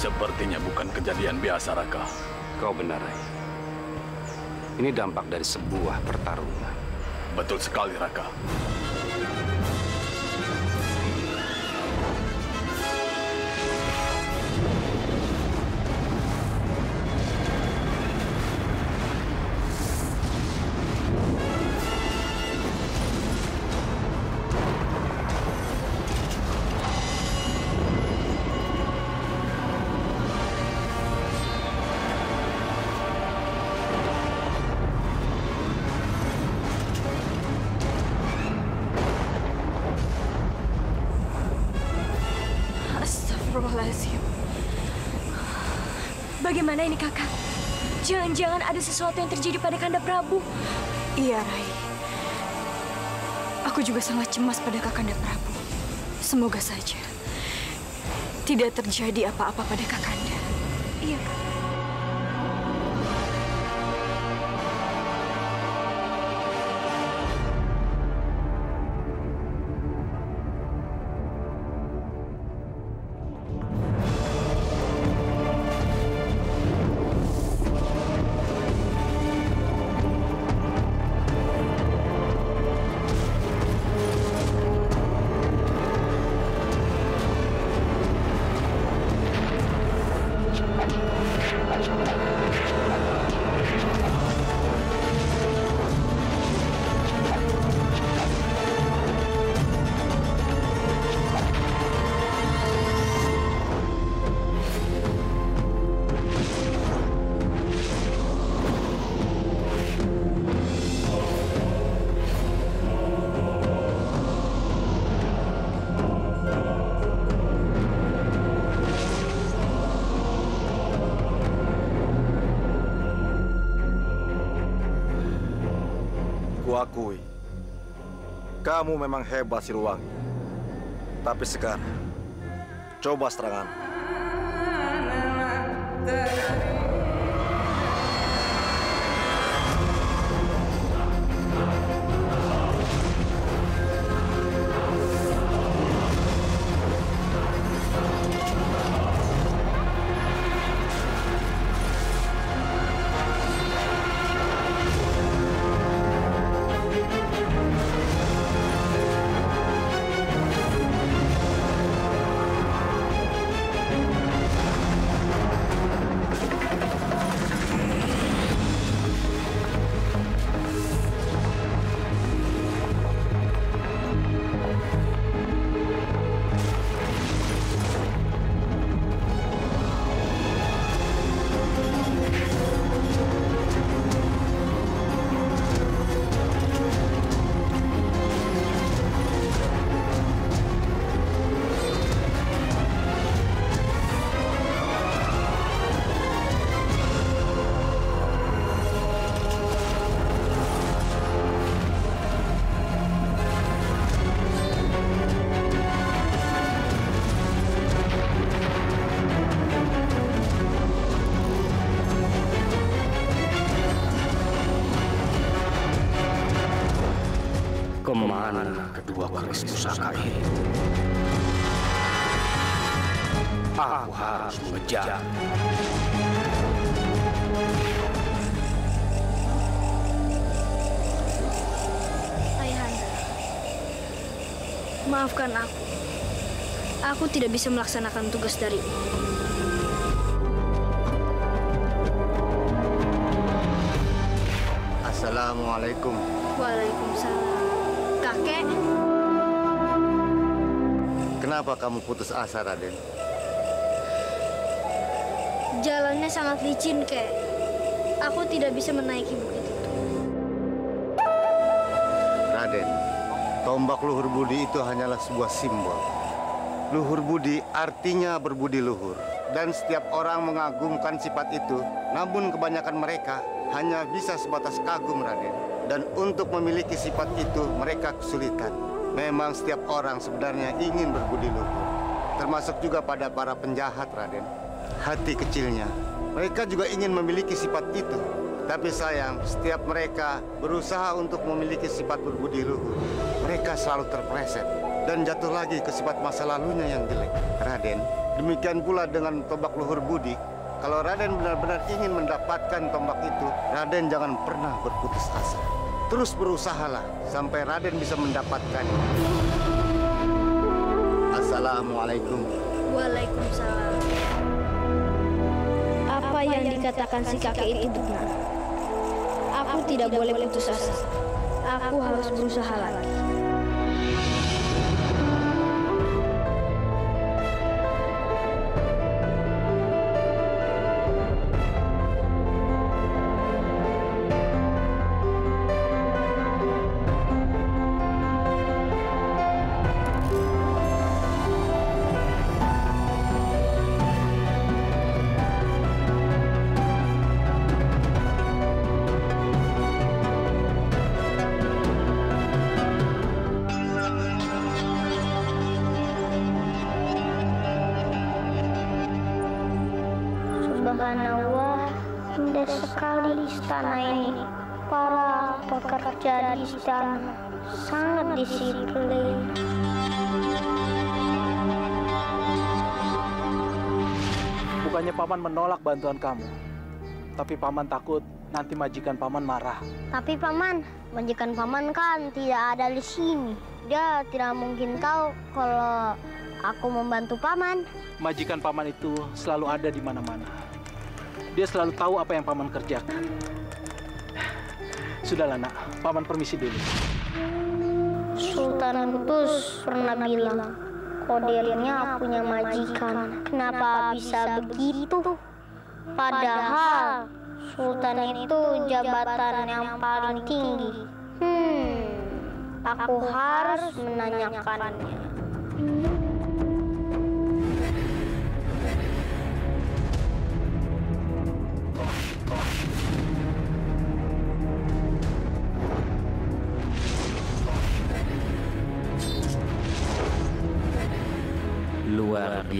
Sepertinya bukan kejadian biasa, Raka. Kau benar, Rai. Ini dampak dari sebuah pertarungan. Betul sekali, Raka. Astagfirullahaladzim. Bagaimana ini kakak? Jangan-jangan ada sesuatu yang terjadi pada Kanda Prabu. Iya, Rai. Aku juga sangat cemas pada Kakanda Prabu. Semoga saja tidak terjadi apa-apa pada Kakanda. Iya, Kak. Kuakui, kamu memang hebat Siliwangi. Tapi sekarang, coba serangan. Ke mana kedua keris pusaka ini? Aku harus mengejar. Ayahanda, maafkan aku. Aku tidak bisa melaksanakan tugas darimu. Assalamualaikum. Waalaikumsalam. Kakek, Kenapa kamu putus asa, Raden? jalannya sangat licin, kek. Aku tidak bisa menaiki bukit itu. Raden, tombak luhur budi itu hanyalah sebuah simbol. Luhur budi artinya berbudi luhur. Dan setiap orang mengagumkan sifat itu, namun kebanyakan mereka hanya bisa sebatas kagum, Raden. Dan untuk memiliki sifat itu, mereka kesulitan. Memang setiap orang sebenarnya ingin berbudi luhur. Termasuk juga pada para penjahat, Raden. Hati kecilnya, mereka juga ingin memiliki sifat itu. Tapi sayang, setiap mereka berusaha untuk memiliki sifat berbudi luhur. Mereka selalu terpleset dan jatuh lagi ke sifat masa lalunya yang jelek. Raden, demikian pula dengan tombak luhur budi. Kalau Raden benar-benar ingin mendapatkan tombak itu, Raden jangan pernah berputus asa. Terus berusahalah sampai Raden bisa mendapatkannya. Assalamualaikum. Waalaikumsalam. Apa yang dikatakan si kakek itu benar. Aku tidak boleh putus asa. Aku harus berusaha lagi. Subhanallah, indah sekali istana ini. Para pekerja di istana sangat disiplin. Bukannya paman menolak bantuan kamu, tapi paman takut nanti majikan paman marah. Tapi paman, majikan paman kan tidak ada di sini. Dia tidak mungkin tahu kalau aku membantu paman. Majikan paman itu selalu ada di mana-mana. Dia selalu tahu apa yang paman kerjakan. Sudahlah nak, paman permisi dulu. Sultan Kudus pernah bilang, kodirnya punya majikan. Kenapa bisa begitu? Padahal Sultan itu jabatan yang paling tinggi. Hmm, aku harus menanyakannya.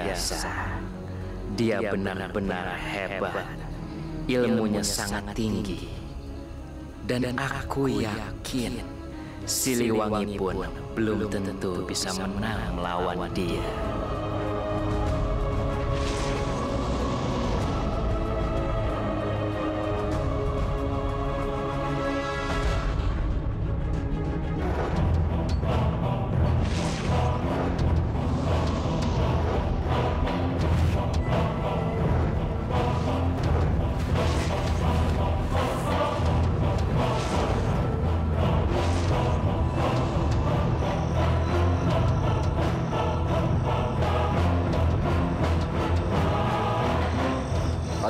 Biasa. Dia benar-benar hebat. Ilmunya sangat tinggi. Dan aku yakin Siliwangi pun belum tentu bisa menang melawan dia.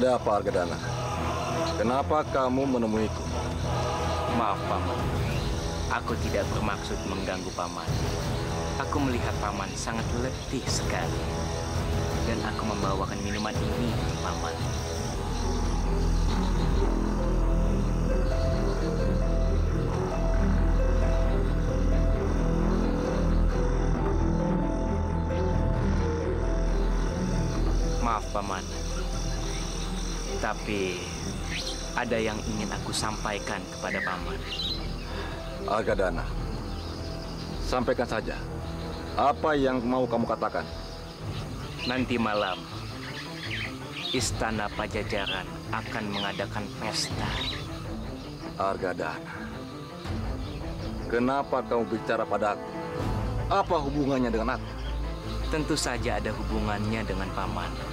Ada apa, Argadana? Kenapa kamu menemuiku? Maaf, Paman. Aku tidak bermaksud mengganggu Paman. Aku melihat Paman sangat letih sekali. Dan aku membawakan minuman ini untuk Paman. Maaf, Paman. Tapi ada yang ingin aku sampaikan kepada Paman. Argadana, sampaikan saja. Apa yang mau kamu katakan? Nanti malam, Istana Pajajaran akan mengadakan pesta. Argadana, kenapa kamu bicara padaku? Apa hubungannya dengan aku? Tentu saja ada hubungannya dengan Paman.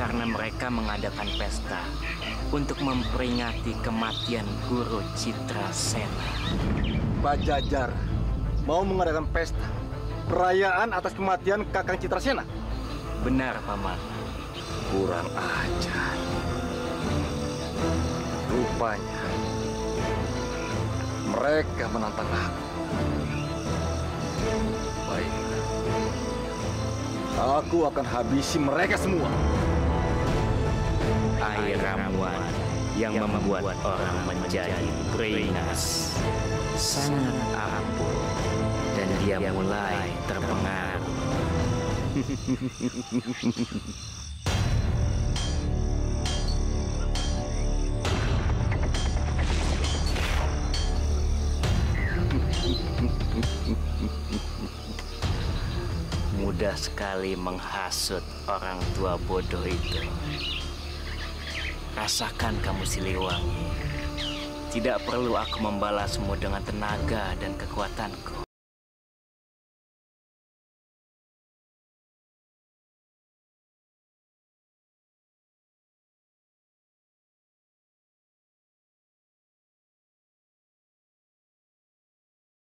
Karena mereka mengadakan pesta untuk memperingati kematian Guru Citra Sena. Pajajar mau mengadakan pesta perayaan atas kematian Kakang Citrasena. Benar, Paman. Kurang ajar. Rupanya mereka menantang aku. Baiklah. Aku akan habisi mereka semua air ramuan yang membuat orang menjadi keringas sangat ampuh dan dia mulai terpengaruh. Mudah sekali menghasut orang tua bodoh itu. Rasakan kamu Siliwangi. Tidak perlu aku membalasmu dengan tenaga dan kekuatanku.